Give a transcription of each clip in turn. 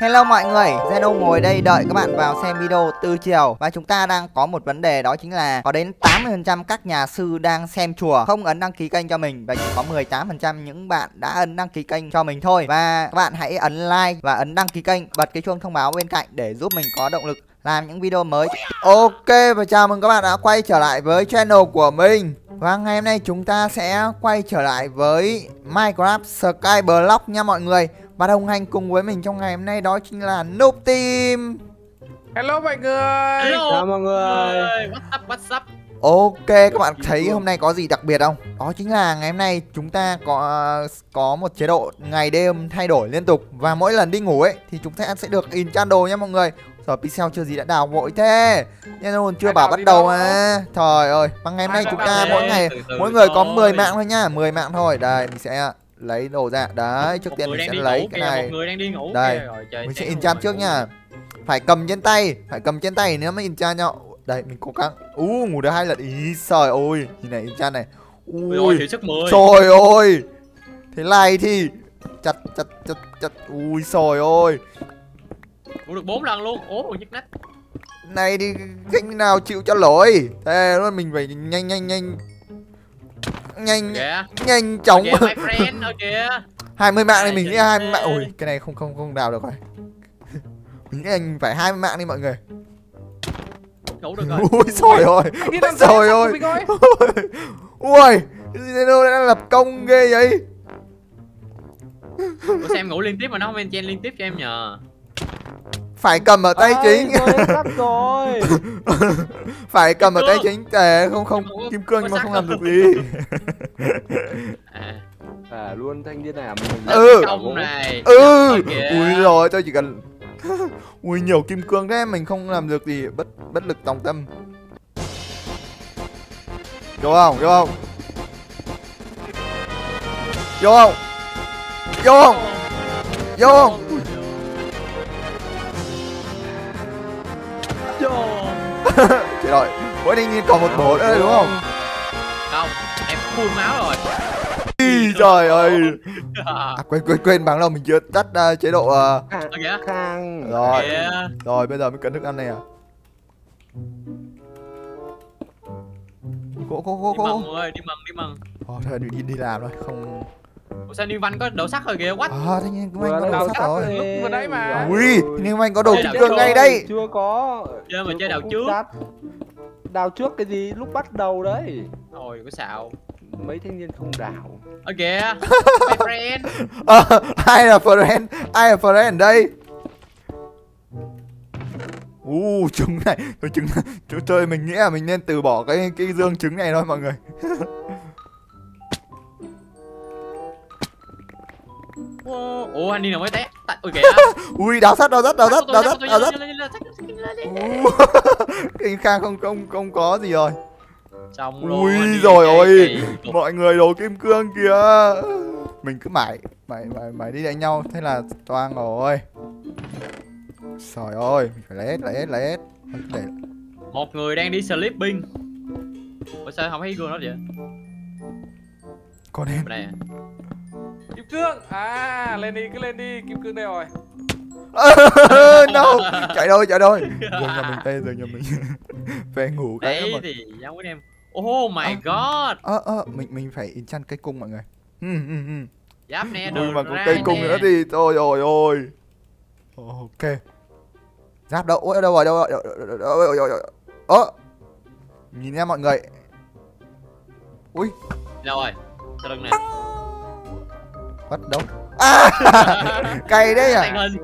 Hello mọi người, Zeno ngồi đây đợi các bạn vào xem video từ chiều. Và chúng ta đang có một vấn đề đó chính là Có đến 80% các nhà sư đang xem chùa Không ấn đăng ký kênh cho mình Và chỉ có 18% những bạn đã ấn đăng ký kênh cho mình thôi. Và các bạn hãy ấn like và ấn đăng ký kênh Bật cái chuông thông báo bên cạnh để giúp mình có động lực làm những video mới. Ok và chào mừng các bạn đã quay trở lại với channel của mình. Và ngày hôm nay chúng ta sẽ quay trở lại với Minecraft Skyblock nha mọi người. Và đồng hành cùng với mình trong ngày hôm nay đó chính là Noob Team. Hello mọi người. Hello. Chào mọi người. What's up, what's up? Ok các bạn thấy hôm nay có gì đặc biệt không? Đó chính là ngày hôm nay chúng ta có có một chế độ ngày đêm thay đổi liên tục. Và mỗi lần đi ngủ ấy thì chúng ta sẽ được enchant đồ nha mọi người. Giờ Pixel chưa gì đã đào vội thế. Nhân luôn chưa Ai bảo bắt đầu mà. Trời ơi Và ngày hôm nay chúng ta mỗi ngày Mỗi người có thôi. 10 mạng thôi nhá 10 mạng thôi. Đây mình sẽ lấy đồ ra. Đấy trước Một tiên mình sẽ lấy cái kìa, này. Một người đang đi ngủ Đây. kìa, rồi trời mình sẽ sáng enchant trước nha. phải cầm trên tay phải cầm trên tay nếu mà enchant nhau. Đây mình cố gắng. U ngủ được hai lần. Ý trời ơi nhìn này enchant này. Ui rồi ui thì sức 10 trời ơi. Thế này thì chặt chặt chặt chặt. Ui trời ơi. Ngủ được 4 lần luôn. Ố nhức nách. Này thì kênh nào chịu cho lỗi? Thế luôn mình phải nhanh nhanh nhanh nhanh Kìa nhanh chóng. Kìa. 20 mạng này mình nghĩ Trời 20 mạng ui cái này không không không đào được rồi. Mình nghĩ mình phải 20 mạng đi mọi người. Ngủ được rồi. Ui trời ơi. Trời ơi. Ui Zeno đã lập công ghê vậy. Ủa sao em ngủ liên tiếp mà nó không enchant liên tiếp cho em nhờ Phải cầm ở tay chính. Rồi cắt rồi. Phải cầm ở tay chính. Để không không Kim cương. Nhưng mà không làm được gì. À À luôn thanh niên này à Ừ. Công này. Ừ. Ui rồi tôi chỉ cần Ui nhiều kim cương thế mình không làm được gì. Bất bất lực tòng tâm. Vô không vô không. Vô không. Vô không. Vô không Trời ơi Mỗi đương nhiên còn một bộ nữa đúng không? Không Em full máu rồi. Ý, Trời ơi. À quên quên quên bằng đâu mình chưa tắt ờ, chế độ ờ, Khang Ở kìa Khang. Rồi. Kìa Rồi bây giờ mới cần thức ăn này à? Gỗ gỗ gỗ Đi mần gỗ mọi người Đi mần đi mần Ờ thôi đi, đi đi làm rồi không Ủa sao Niên Văn có đổ sắt rồi kìa? What? À thế nhưng Vừa anh có đồ sắt sắt rồi. rồi. Vừa nãy mà. Ui nhưng anh có đồ kim cương ngay đồ- đây. Chưa có. Chơi mà chơi đào trước. Đào trước cái gì? Lúc bắt đầu đấy. Ôi có xạo. Mấy thanh niên không đào. Ở kìa. My friend. Ờ, Ai là friend? Ai là friend đây? U trứng này. Tôi trứng Tôi chơi mình nghĩ là mình nên từ bỏ cái cái dương trứng này thôi mọi người Wow. Anh đi nào mới té. Tại- Ôi kìa. Ui đào sắt đào sắt đào sắt đào sắt đào sắt. Cái khang không không không có gì rồi. Xong luôn Ui rồi ôi. Mọi người đồ kim cương kìa. Mình cứ mãi Mãi mãi, mãi đi đánh nhau. Thế là toang rồi. Trời ơi Mình phải lấy hết lấy hết lấy hết để Một người đang đi sleeping. Ủa sao không thấy gương đó vậy? Con Bên này? Kim cương. À lên đi cứ lên đi Kim cương đây rồi. No chạy thôi chạy thôi. Giường nhà mình tê giường nhà mình về ngủ cái Đấy mà. thì giống với em. Oh my god. ơ ơ mình mình phải enchant cây cung mọi người. Ừ ừ ừ. Giáp nè đồ mà có cây cung nữa thì thôi rồi ôi. Ok. Giáp đâu? Ôi đâu rồi đâu rồi đâu rồi rồi rồi ơ. Nhìn nha mọi người. Ui. Đâu rồi? Sau lưng nè bắt đâu à cày đấy à hình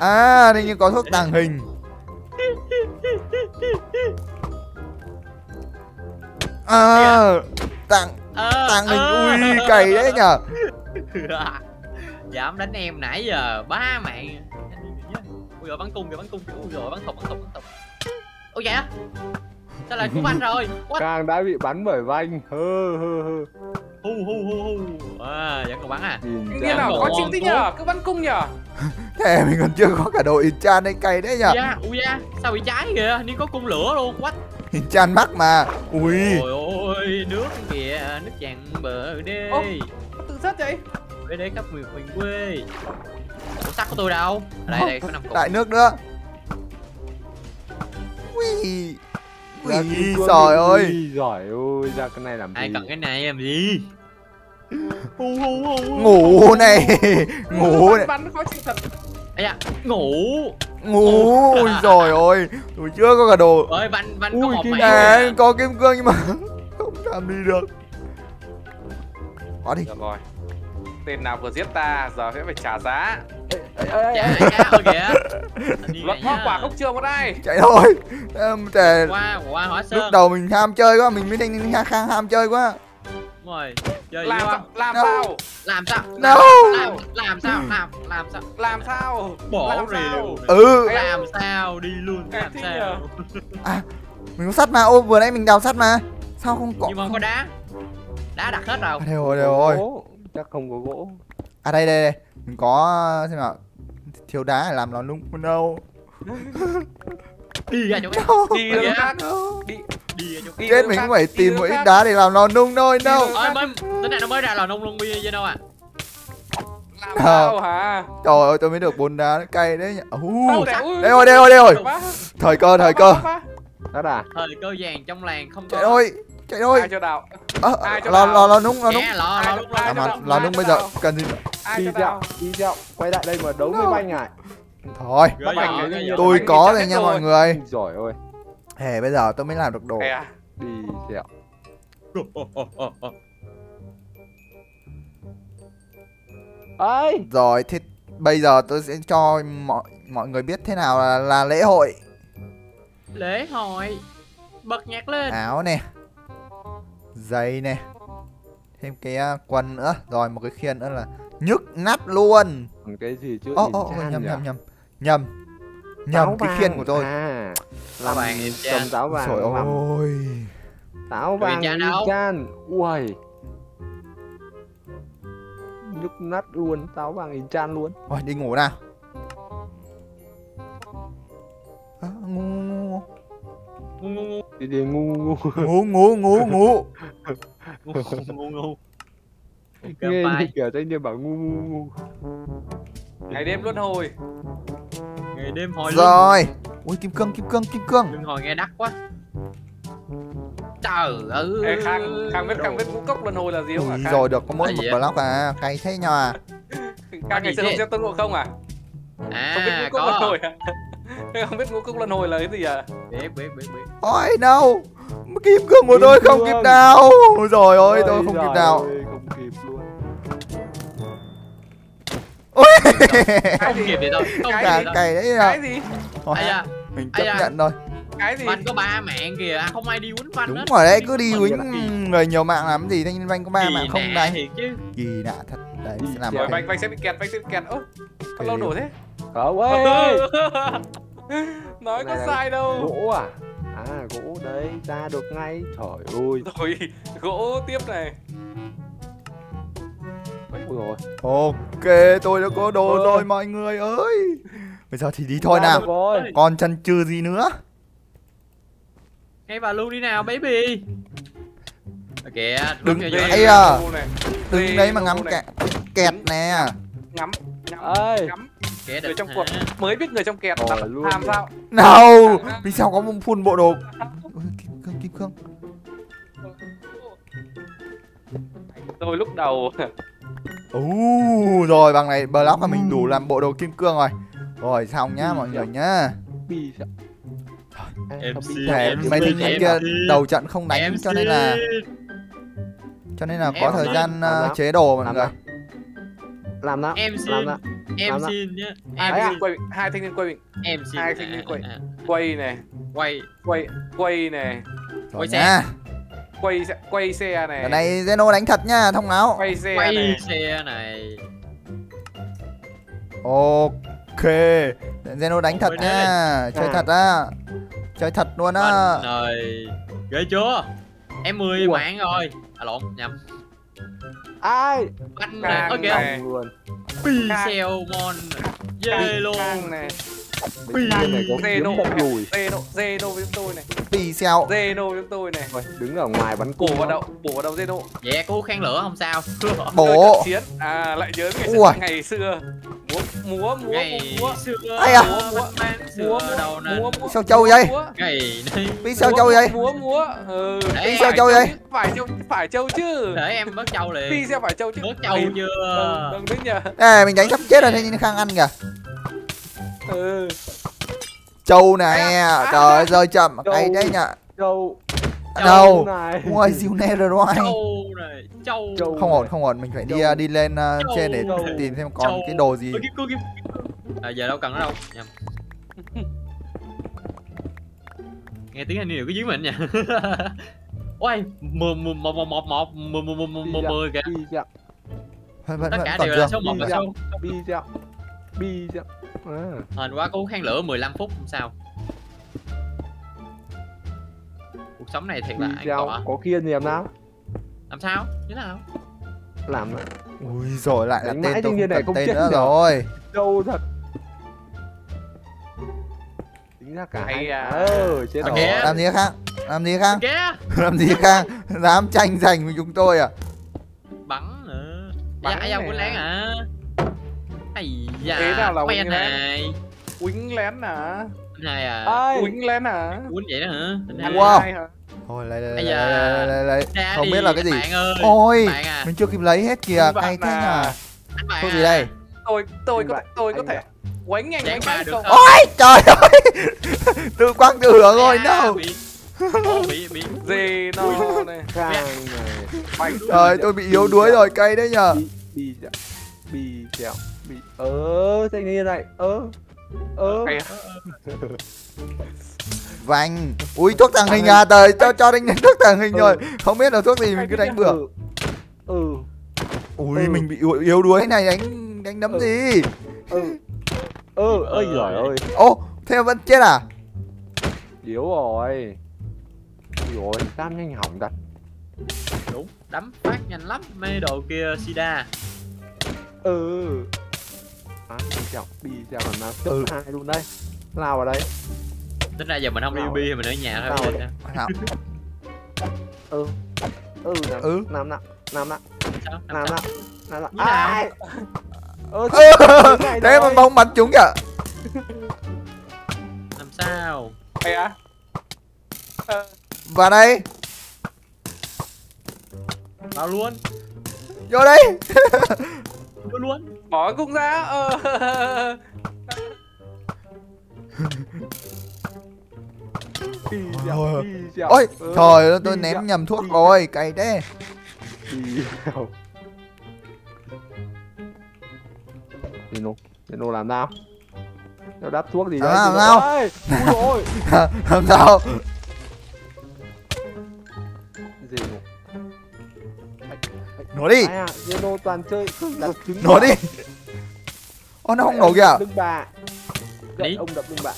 à đây như có thuốc tàng hình. À tàng Ờ, tàng hình ờ. ui cày đấy nhở Dám đánh em nãy giờ ba mạng Ui rồi bắn cung kìa bắn cung kìa. Ui rồi bắn thục bắn thục bắn thục Ôi dạ Sao lại của anh rồi? What? Khang đã bị bắn bởi vanh. Hơ hơ hơ Hu hu hu hu. À vẫn còn bắn à? Nhiên nào ngon chịu tí nhờ? Cứ bắn cung nhờ? Thế mình còn chưa có cả đồ enchant đây cày đấy nhở ui da sao bị cháy kìa? Ni có cung lửa luôn what? Enchant mắc mà. Ui. Ôi ôi nước kìa nước tràn bờ đê Ô. Tự sát vậy? Bờ đê khắp miền miền quê. Ủa sắt của tôi đâu? Đây đây có năm cục. Đại nước nữa. Ui Ra trời đi. ơi. Giỏi ơi ra cái này làm ai gì? cần cái này làm gì. Ngủ này Ngủ này. bắn bắn khó chịu thật ngủ. Ngủ Ui trời ơi. Tôi chưa có cả đồ. Ơi văn văn có Ui, một kim À có kim cương nhưng mà Không làm đi được. Có đi. Được rồi tên nào vừa giết ta giờ sẽ phải trả giá. Đi luật hoa quả không chưa một ai Chạy thôi. Em để qua qua hóa Lúc sơn. đầu mình ham chơi quá Mình mới khang khang ham chơi quá. Đúng rồi chơi làm sao? Làm No. sao? Làm sao? No. làm làm sao? Làm làm sao? Làm sao? bỏ làm sao? rìu Ừ. Làm sao? Đi luôn Cái làm sao? Mình có sắt mà Ô vừa nãy mình đào sắt mà Sao không có nhưng mà không có đá. Đá đặt hết rồi. À, Đều rồi đều rồi. Chắc không có gỗ. À đây đây đây. Mình có xem nào. Thiếu đá để làm nó lung đâu. Đi ra chỗ khác. Đi Kìa. đường khác. Đi đi ra chỗ khác đi Chết mình cũng phải tìm một ít đá để làm nó nung thôi đâu. Ơi mới tính này nó mới ra là nông luôn bia đâu à làm sao hả? Trời ơi tôi mới được bốn đá. Cay đấy nhỉ. Uh, Đây rồi đây rồi đây rồi. Thời cơ thời cơ. đó à thời cơ vàng trong làng không có. thôi Chạy thôi. Ai cho đào Ờ, ai cho Lò lò lò nung lò nung Nè, lò lò À lò cho bây giờ. Cần gì? Ai đi cho dạo đi dạo. Quay lại đây mà đấu với banh à Thôi. Tôi có rồi nha mọi người. Giỏi ơi. Hề bây giờ tôi mới làm được đồ. Kìa. đi dạo. Ấy Rồi thì bây giờ tôi sẽ cho mọi mọi người biết thế nào là, là lễ hội. Lễ hội. Bật nhạc lên. Áo nè giày nè thêm cái à, quần nữa. Rồi một cái khiên nữa là nhức nát luôn. Còn cái gì chứ? Ô ô nhầm nhầm nhầm. Nhầm. Nhầm cái khiên của tôi. à. Vàng Inchan. cầm táo vàng trời ơi. Táo vàng? Inchan ui nhức nát luôn. Táo vàng Inchan luôn. Rồi đi ngủ nào. À, ngủ ngủ ngu ngu ngu. Đi đi ngu ngu. Ngủ ngủ ngủ ngủ ngu ngu ngu nghe như kiểu thanh niên bảo ngu ngu ngu ngày đêm luân hồi. Ngày đêm hồi rồi. Ui kim cương kim cương kim cương. Lưng hồi nghe đắt quá. Trời ơi. Ê, khang khang biết khang biết ngũ cốc luân hồi là gì không hả khang? rồi được có mỗi một block à? Cay thế nhờ. À khang ngày xưa không xem tôn ngộ không à? Không biết à ngũ cốc luân hồi à? Không biết ngũ cốc luân hồi là cái gì à? Biết biết biết biết. Ôi đâu kim cương của Kim tôi không cương. kịp đào ôi rồi ôi tôi Ôi không kịp đào ơi, không kịp luôn. Ôi. Cái không gì kịp thì thôi không Cái thôi. cay đấy cái à gì Thôi, mình chấp nhận thôi. Cái gì? Văn có ba mạng kìa. À, không ai đi quýnh Văn đúng hết. rồi đấy cứ đi Văn quýnh người nhiều mạng làm gì thanh niên banh có ba mạng không nạ chứ. Kỳ lạ thật. Đấy sẽ làm cái vành vành sẽ bị kẹt vành sẽ bị kẹt. Ơ có lâu đổ thế. Không. Ơi nói có Này là sai đâu. Gỗ à à gỗ đấy ra được ngay. Trời ơi. Rồi gỗ tiếp này. Ôi rồi ok tôi đã có đồ rồi mọi người ơi. Bây giờ thì đi thôi nào. còn chân chừ gì nữa? Ngay vào luôn đi nào baby. Kìa Đừng vô- à. Đừng Lê đấy mà ngắm kẹt. kẹt nè. Ngắm ngắm ơi ngắm người trong cuộc mới biết người trong kẹt là đi. sao? Nào vì sao? có một phun bộ đồ? Kim cương kim cương. Rồi lúc đầu Ú, rồi bằng này block là mình đủ làm bộ đồ kim cương rồi. Rồi xong nhá mọi người nhá. Sợ? thể xin, thằng em kia đầu trận không đánh cho nên là cho nên là có Em thời gian ờ, chế đồ mọi Làm người. làm xin làm nào em Làm xin nhá. Hai em thanh xin. niên quay hai thanh niên quay em xin hai thanh niên À, quay. à, à. quay này quay. Quay quay này Quay xe. quay xe- quay xe này cái này Zeno đánh thật nhá thông báo. Quay xe quay này xe này. Ok. Zeno đánh thật nhá chơi À. thật á. Chơi thật luôn á. Này ghê chưa? Em 10 Ủa. mạng rồi. À lộn nhầm. Ai? Anh Càng này ok luôn Dê Khang- luôn khang này Bên kia này có kiếm Zeno đập lùi Zeno Zeno với tôi này. Pixel Zeno với chúng tôi này. Thôi, đứng ở ngoài bắn bổ cung vào đầu bổ vào đầu Zeno. Dạ cô khen lửa không sao. Bổ. Chiến. À lại nhớ ngày Ui. xưa ngày xưa. Múa múa múa Ngày múa xưa Ai à? múa múa múa múa múa sao trâu vậy? múa. Ngày nay pixel trâu vậy? Múa múa ừ Đấy, phải sao trâu vậy? phải trâu phải trâu chứ. Để em bớt trâu liền. Phi sẽ phải trâu chứ. Bớt trâu Đừng- chưa? đừng đừng nhờ. Ê mình đánh sắp chết rồi thế nhưng khang ăn kìa ừ Châu này À, Trời ơi rơi chậm Châu. Cái đấy nhở Châu này Ui siêu nether rồi trâu này trâu Trâu. Không ổn không ổn Mình phải đi Châu. uh, đi lên uh, Châu. trên để Châu. tìm xem còn Châu. cái đồ gì à, giờ đâu cần nó đâu nhầm nghe tiếng anh nhiều cái dưới mình nha ôi mười mười một một một một mười mười mười mười mười kìa tất cả đều là số một và Dạ. số Bi dạo Bi dạo à. hên quá cố khen lửa 15 phút không sao. Cuộc sống này thiệt là an dạo toàn Có kia nào làm sao? Như thế nào? Làm nữa Ui rồi lại là Đánh tên tôi không này cần không tên nữa rồi. Châu thật. Tính ra cả Hay hai à. Ờ chết rồi. Làm gì khác? Làm gì khác? Làm gì khác? Dám tranh giành với chúng tôi à? Bắn nữa. Bắn dạ nè. quýnh lén à ây da Thế nào là lén? này quýnh lén à này à Ai quýnh lén à quýnh vậy đó hả Wow. Thôi lấy lấy lấy lấy lấy Không biết là cái gì Ôi à Mình chưa kịp lấy hết kìa Cay thế à. Thuốc à. gì đây tôi tôi có tôi có thể quánh mà máy được không? Ôi trời ơi Tự quăng từ hướng rồi À, đâu gì nó này Trời tôi bị yếu đuối rồi cay đấy nhờ Bi Bi dạo Bi Ờ thanh niên này Ờ Hay Vành Ui thuốc tàng hình à Trời cho cho đánh thuốc tàng hình rồi. Không biết là thuốc gì mình cứ đánh bừa. Ừ. Ừ. Ui Ừ. mình bị yếu- đuối này đánh đánh đấm Ừ. gì? Ừ. Ừ ơi giời ơi. Ô thế vẫn chết à? Yếu rồi. Ôi Cam nhanh hỏng đặt đúng đấm phát nhanh lắm mê đồ kia sida Ừ À bi dạo Bi dạo là nào Ừ. Luôn đây Lao vào đây tính ra giờ mình không đi Nào. UB thì mình ở nhà thôi Nào, Ừ. Ừ nằm Ừ. Sao? Nằm sao? nặng Nằm nặng Như nào? Ai? Ừ, Thế mà bóng bắn trúng kìa. Làm sao? Hay à Ờ, Vào đây. Vào luôn. Vô đây vô luôn. Bỏ cung ra ờ. Bi dạo Ôi. Ừ, trời ơi tôi bi dạo, ném nhầm thuốc rồi Cay thế. Bi dạo. Dino Dino làm nào Nó đắp thuốc gì Làm đấy Ui ôi Làm sao Nổ đi. À Dino toàn chơi đặt trứng Nổ đi Ô nó không nổ kìa. Lưng bà. Đi. ông đập lưng bà.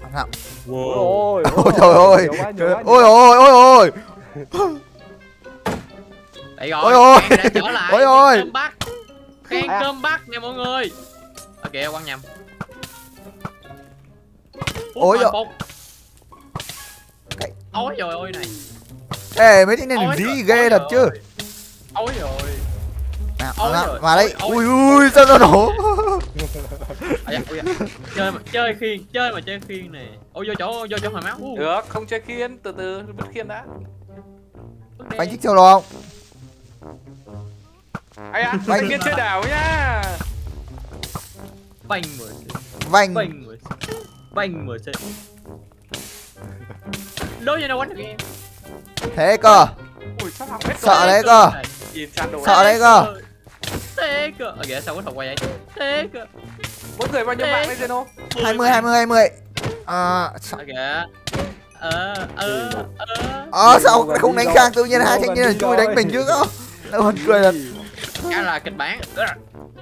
Làm sao? Ôi ôi Ôi trời ơi. Ôi ôi ôi ôi. Đây rồi Ôi ôi. Khang đã trở lại. Ôi ôi. khen cơm bắt nè mọi người. Ok quăng nhầm. Ôi. Cái- ôi rồi ôi này Ê mấy cái này Ôi dí trời, ghê thật chứ. ôi rồi Nào, Ôi nào, vào đây. Ui ui sao nó nổ chơi mà chơi khiên chơi mà chơi khiên nè. Ôi vô chỗ vô chỗ hồi máu. Uh, được không chơi khiên từ từ vứt khiên đã. Bánh chích siêu đồ không? Ai à Bánh- khiên chơi đảo nhá. Bành mười Vành. Bành mười bành mười đối với nó quánh được em Thế cơ. Ui Sợ đấy cơ. Sợ đấy. cơ. thế cơ. Ở kìa sao có thằng quay vậy? Thế cơ. Mỗi người bao nhiêu mạng đấy Zeno? 20 20 20 À sao ở kìa. Ờ ờ ờ Ờ sao không đánh khang tự nhiên hai thanh niên là chui đánh mình chứ không? Nó buồn cười thật. Cái là kịch bản. Ơ,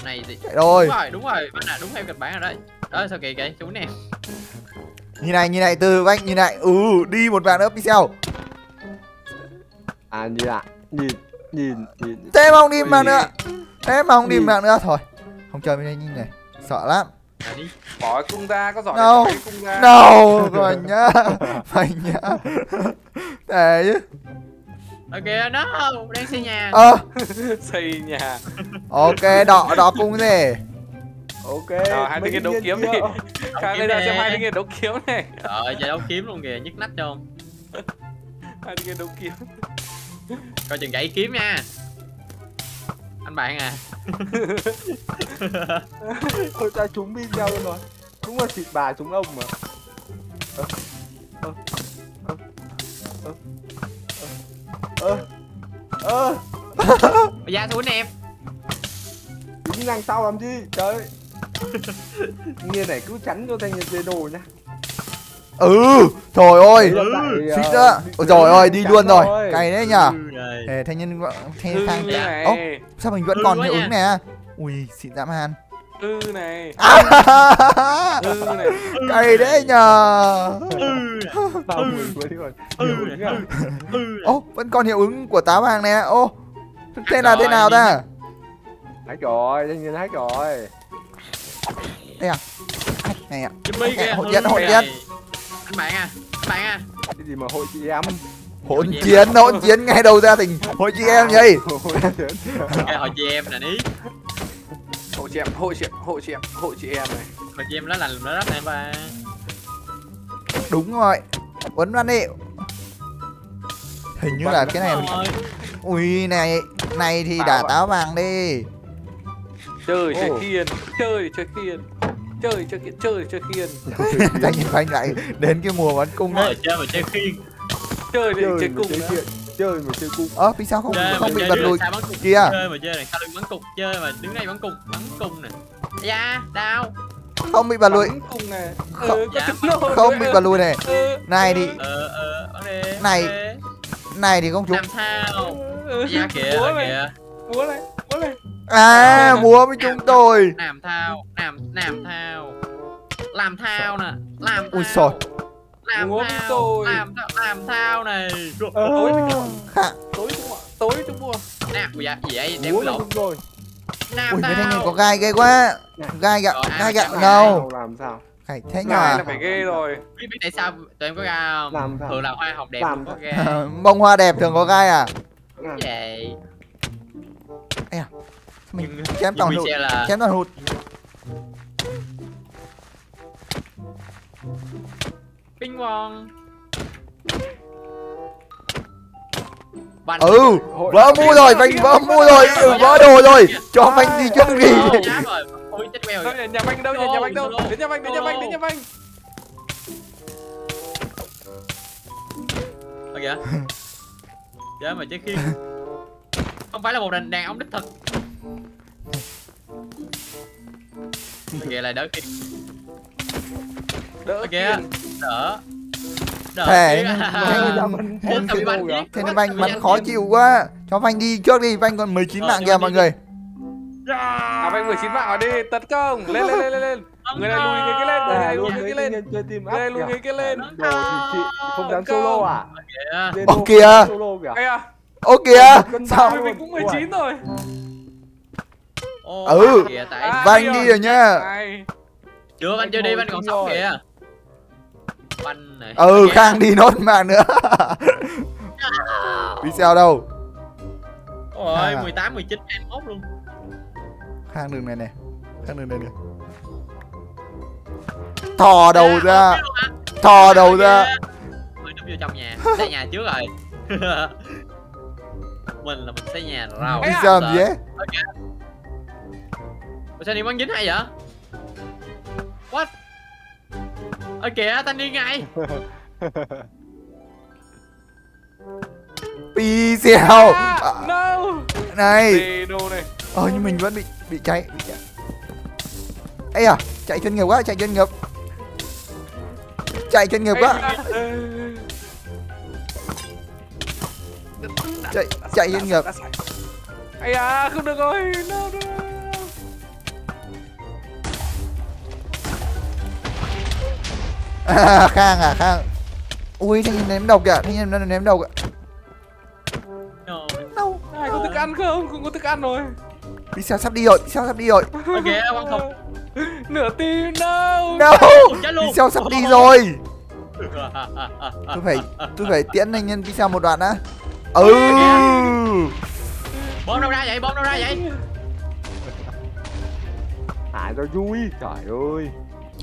này thì rồi. Đúng rồi đúng rồi. Bạn là đúng theo kịch bản rồi đấy. Đó sao kỳ kỳ chú nè. Nhìn này nhìn này từ vanh nhìn này. Ừ đi một vạn nữa pixel À nhìn ạ Nhìn Nhìn Nhìn Thế mà không đi Ui. nữa Thế mà không đi vạn nữa Thôi Không chơi bên đây nhìn này Sợ lắm đi bỏ cung ra có giỏi No. bỏ cung ra No, rồi nhá. Mày nhá. Tệ chứ. ok no đang xây nhà Ờ, xây nhà ok, đọ đọ cung gì? ok Rồi, hai đấu kiếm kia. đi. Đấu kiếm đây là nè. xem hai thanh niên đấu kiếm này trời giờ đấu kiếm luôn kìa nhức nách cho không hai thanh niên đấu kiếm coi chừng gãy kiếm nha. Anh bạn à. Thôi ta chúng đi nhau luôn rồi cũng là thịt bà chúng ông mà. Ơ ơ ơ ơ ơ xuống em. Đứng đằng sau làm gì? Trời. Ơi. nghe này cứ chắn cho thanh niên dê đồ nhá Ừ, trời ơi. Đấy là tại, Xích ờ, đó. Ôi trời ơi, đi luôn rồi. Cày đấy nhở. Ừ. Ê, thanh niên thanh niên khang. này Ô, sao mình vẫn Ừ còn hiệu ứng nè? Ui, xịn dã man. ư này À, ư này Cày đấy nhờ. ừ ừ à. ừ Ô, vẫn còn hiệu ứng của táo vàng nè. Ô, thế là thế nào ta? hết rồi thanh niên hết rồi Này ạ. Jimmy kìa Hội ừ, dân, hội rồi. Anh bạn à anh bạn à cái gì mà hội chị em Hỗn chiến, hỗn chiến ngay đầu ra thành hội chị em nhỉ? hội hội chị em nè ní hộ chị em hộ chị em hộ chị em hộ chị em này hội chị em nó lành nó rất nè ba Đúng rồi. Uấn văn đi. Hình như là cái này Rồi. Ui này này thì đã táo vàng đi chơi chơi Ồ. khiên chơi chơi khiên chơi chơi khiên chơi chơi khiên Thanh nhìn phanh lại đến cái mùa bắn cung đấy chơi mà chơi khiên chơi để chơi cung chơi mà chơi cung. Ơ vì sao không? Chơi không bị bật lùi. Kia chơi mà chơi đằng sau lưng bắn cung? Chơi mà đứng đây bắn cung. Bắn cung nè. Da đau. Không bị bật lùi. Bắn cung này Không- ừ, Dạ, Không bị bật lùi này ừ. Này thì ờ ờ đi Này. bắn đi. này thì không trúng làm sao? Ừ. da kìa này kìa. Múa này múa này À múa với chúng tôi. Làm thao làm làm thao. Làm thao nè làm Ui thao. xồi. làm Múa với thao tôi. làm thao làm thao này Ờ. tối tối chúng mua tối chúng mua nè ui dạ gì vậy? Đem lộn. rồi làm Ui mấy thanh niên thao. có gai ghê quá. Gai gạo Rồi, ai gai chạm đâu? làm sao? Phải thế này nhờ. là phải ghê rồi. Biết biết tại sao tụi em có ga không? Làm thao. thường là hoa hồng đẹp Làm không có thao. ga Bông hoa đẹp thường có gai à? Vậy Mình Nhưng- chém toàn hụt. là Chém toàn hụt. Ping pong. Ừ Vỡ mu rồi Phanh vỡ mu rồi. ừ, Vỡ đồ rồi. Cho Phanh đi trước đi. Ôi, nhá rồi ôi chết đâu rồi nhà, nhà banh đâu nhà, banh đâu? đến nhà banh đến nhà banh đến nhà banh Ơ kìa. Chết mà chết khi Không phải là một đàn, đàn ông đích thực kìa là đỡ khi đỡ kìa. Đỡ. Đỡ Thề, thế kìa? Nên Phanh bắn khó chịu quá. Cho Phanh đi trước đi Phanh còn 19 Ờ, mạng nhưng kìa mọi người. À banh 19 mạng vào đi tấn công. Lên lên lên lên người này lùi người kia lên người này lùi người kia lên. người này lùi kìa. người kia lên. Không dám solo à? Kìa Ô, đồ kìa. solo kìa. À Ô kìa. Sao? mình cũng luôn. 19 rồi Ô, Ừ. kìa tại Vanh đi rồi. rồi nha. Chưa Vanh chưa đi Vanh còn sống rồi. kìa. Vanh này. Ừ Kìa. Khang đi nốt mạng nữa. Đi sao đâu? Ôi À. 18, 19, 21 luôn. Khang đường này này Khang đường này này Thò đầu À, ra? Thò đầu ra. Mình núp vô trong nhà. Xây nhà trước rồi. Mình là mình xây nhà rau Đi sao làm gì ấy Ủa sao đi bắn dính hay vậy? What? Ơ kìa tao đi ngay. Pi xèo. À, no. Này. Ờ nhưng mình vẫn bị bị cháy. Bị cháy. Ây à Chạy chuyên nghiệp quá chạy chuyên nghiệp Chạy chuyên nghiệp quá. Chạy chạy chuyên nghiệp Ây à không được rồi. No, no. À, Khang à Khang. Ui thanh niên ném đầu kìa Thanh niên nó ném đầu kìa no. Đâu? Ai có thức ăn không? Không có thức ăn rồi. Pi xèo sắp đi rồi Pi xèo sắp đi rồi. Kìa bắn thùng nửa tim đâu? No luôn. Pixel sắp đi rồi. Tôi phải tôi phải tiễn anh nhân Pixel một đoạn đã. Ừ. Bom đâu ra vậy? Bom đâu ra vậy? Thả cho vui. Trời ơi.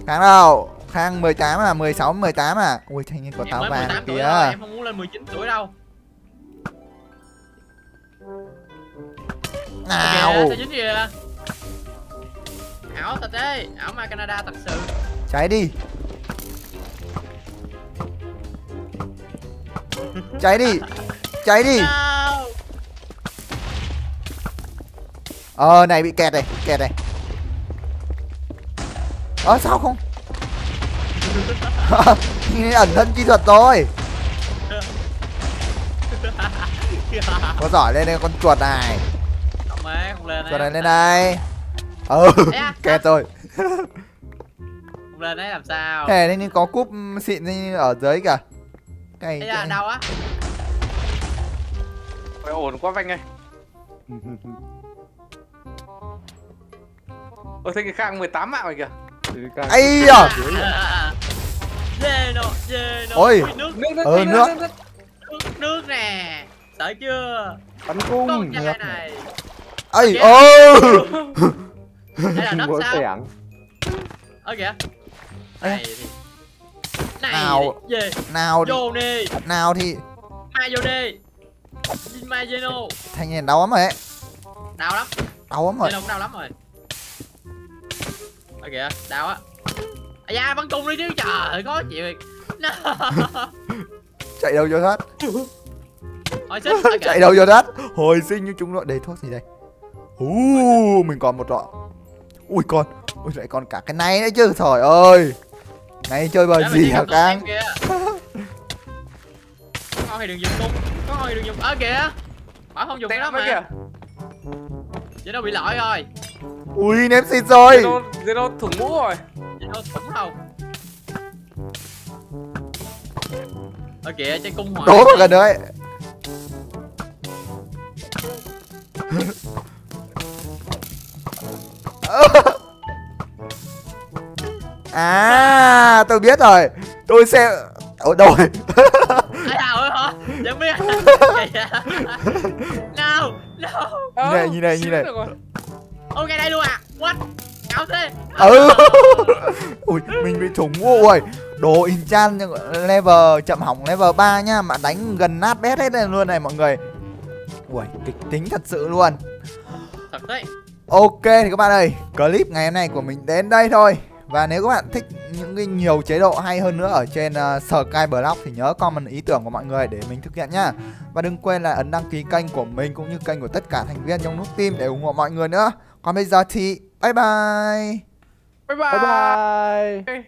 Khang đâu Khang 18 à 16 18 à. Ui thanh niên có táo mới vàng 18 tuổi kìa. em không muốn lên 19 tuổi đâu. Nào kìa tao dính ảo thật đấy ảo ma canada thật sự. Cháy đi. Cháy đi Cháy đi. No. Ờ này bị kẹt này Kẹt này. Ờ sao không ẩn thân kỹ thuật rồi Có giỏi lên đây con chuột này. Không lên Chuột này lên đây. Ừ à, kẹt rồi. Không lên đấy làm sao? Hè nên có cúp xịn ở dưới kìa. Cái da, đâu á phải ổn quá vanh ơi. Ôi thế cái khang 18 mạng rồi kìa. Ây da dê nọ dê nọ. Ôi. nước. Nước nước Ừ, nước nước. nước nước nè. Sợ chưa? Bắn con cung trai này. Ây Kìa. ô. Đây là đất Có sao? ơ kìa. Này thì này Nào. thì Nào thì vô đi. Nào thì mai vô đi. Mai Zeno. Thanh niên đau lắm rồi đau lắm. Đau lắm rồi. Cũng đau lắm rồi. Ơ kìa. Đau á à da bắn cung đi chứ trời khó chịu no. Chạy đâu cho thoát? Hồi sinh kìa. Chạy đâu cho thoát? Hồi sinh như chúng nó Đây thuốc gì đây? Ú Mình còn một lọ Ui con Ui lại còn cả cái này nữa chứ Trời ơi. Này chơi bờ Để gì hả Cang. Có ngon thì đừng dùng cung Có ngon thì đừng dùng ơ kìa. Bảo không dùng cái đó mà. kìa. Vậy đâu bị lỗi rồi. Ui ném xịt rồi. Zeno thủng mũ rồi Đâu thủng đâu Ơ kìa chơi cung hoài Đố vào gần đấy À tôi biết rồi. Tôi sẽ Ôi đâu rồi? Ai đào ơi hả? Chẳng biết. No No này, nhìn này, nhìn này. ngay đây luôn à What Ảo thế. Ừ. Ui mình bị thủng ui Đồ enchant nhưng level chậm hỏng level 3 nhá Mà đánh gần nát bét hết lên luôn này mọi người. Ui kịch tính thật sự luôn. Thật đấy. Ok thì các bạn ơi, clip ngày hôm nay của mình đến đây thôi. Và nếu các bạn thích những cái nhiều chế độ hay hơn nữa ở trên uh, Skyblock thì nhớ comment ý tưởng của mọi người để mình thực hiện nhá. Và đừng quên là ấn đăng ký kênh của mình cũng như kênh của tất cả thành viên trong nút team để ủng hộ mọi người nữa. Còn bây giờ thì 拜拜，拜拜，拜拜。